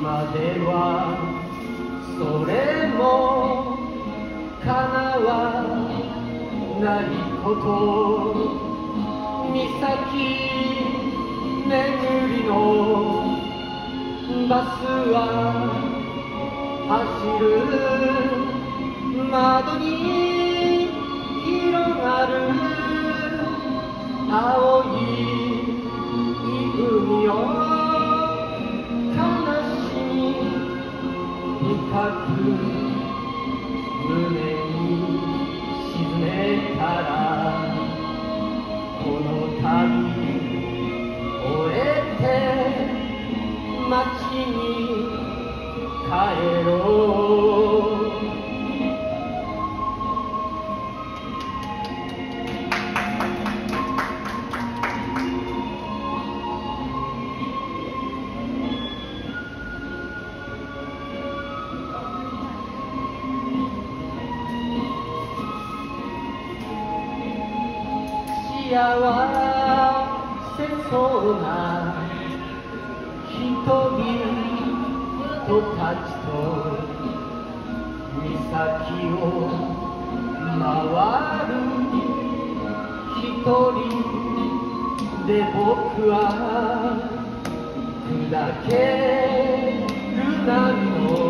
今ではそれも叶わないこと岬巡りのバスは走る。窓に広がる青い深幸せそうな人々たちと岬を回る。一人で僕は砕ける。波の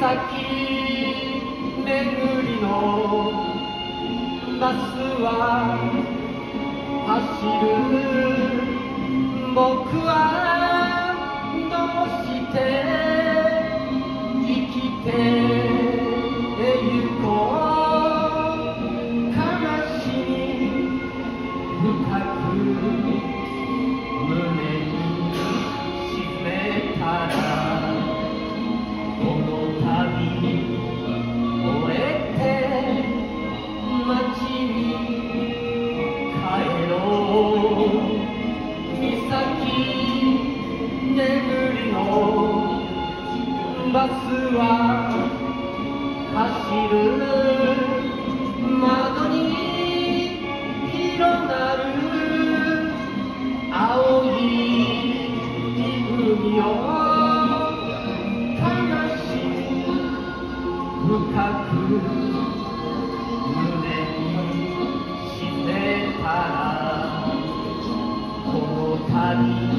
先巡りのバスは走る。僕はどうしてバスは走る窓に広がる青い海を悲しみ深く胸に沈めたらこの旅